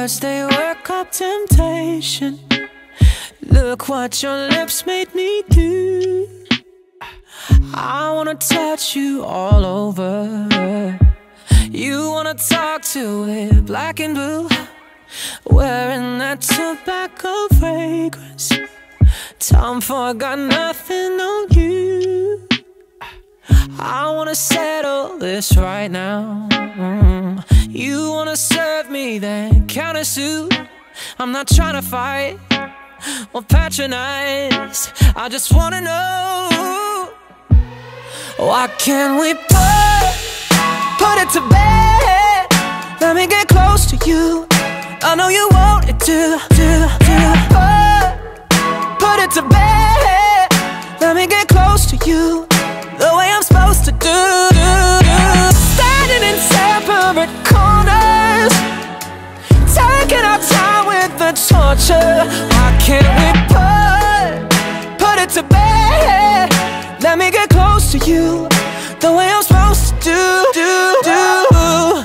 Words, they work up temptation. Look what your lips made me do. I wanna touch you all over. You wanna talk to it, black and blue. Wearing that tobacco fragrance. Tom Ford got nothing on you. I wanna settle this right now. Mm. You wanna serve me, then counter suit. I'm not trying to fight or patronize. I just wanna know why can't we put put it to bed? Let me get close to you. I know you want it to, to, to. Put, put it to bed. Let me get close to you the way I'm supposed to do. Torture. Why can't we put put it to bed? Let me get close to you, the way I'm supposed to do. do, do.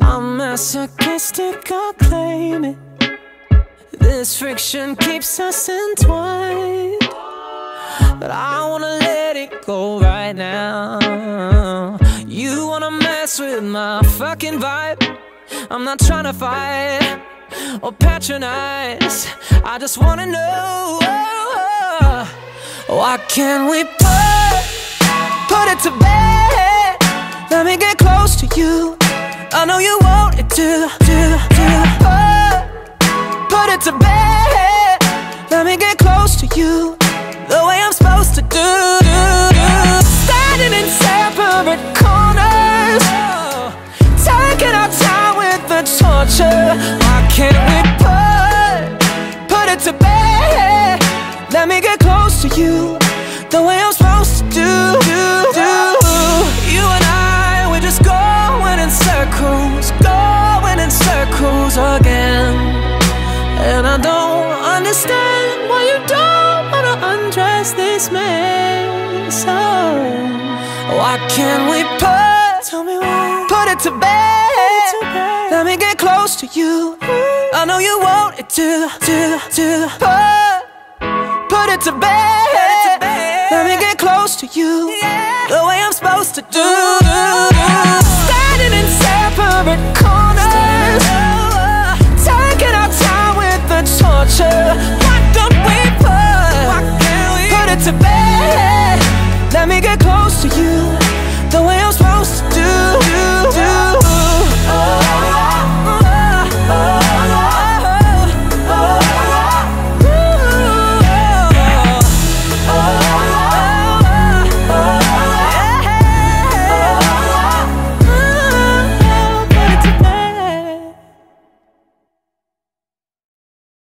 I'm masochistic, I'll claim it. This friction keeps us entwined. But I wanna let it go right now. You wanna mess with my fucking vibe. I'm not trying to fight or patronize. I just wanna know why can't we put put it to bed? Let me get close to you. I know you want it to, to, to. Put, put it to bed. Let me get close to you the way I'm supposed to do. do, do. To bed? Let me get close to you, the way I'm supposed to do. do, do. You and I, we're just going in circles, going in circles again. And I don't understand why you don't wanna undress this man. So oh, why can't we put? Tell me why. Put it to bed. Let me get close to you. I know you want it to, to, to. Put, put it to bed. Let me get close to you. The way I'm supposed to do. Standing in separate corners. Taking our time with the torture. Why don't we put, put it to bed? Let me get close to you. The way I'm supposed